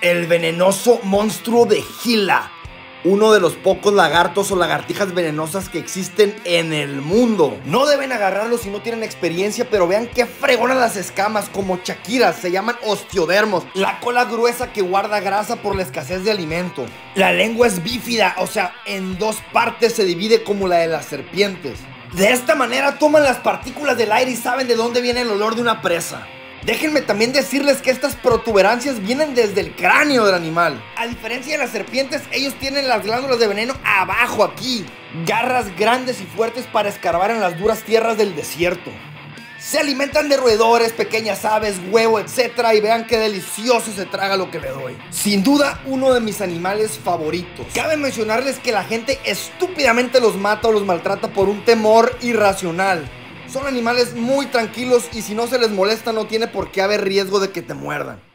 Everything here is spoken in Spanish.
El venenoso monstruo de Gila. Uno de los pocos lagartos o lagartijas venenosas que existen en el mundo. No deben agarrarlo si no tienen experiencia, pero vean qué fregonas las escamas, como Shakira, se llaman osteodermos. La cola gruesa que guarda grasa por la escasez de alimento. La lengua es bífida, o sea, en dos partes se divide como la de las serpientes. De esta manera toman las partículas del aire y saben de dónde viene el olor de una presa. Déjenme también decirles que estas protuberancias vienen desde el cráneo del animal. A diferencia de las serpientes, ellos tienen las glándulas de veneno abajo aquí. Garras grandes y fuertes para escarbar en las duras tierras del desierto. Se alimentan de roedores, pequeñas aves, huevo, etc. Y vean qué delicioso se traga lo que le doy. Sin duda, uno de mis animales favoritos. Cabe mencionarles que la gente estúpidamente los mata o los maltrata por un temor irracional. Son animales muy tranquilos y si no se les molesta no tiene por qué haber riesgo de que te muerdan.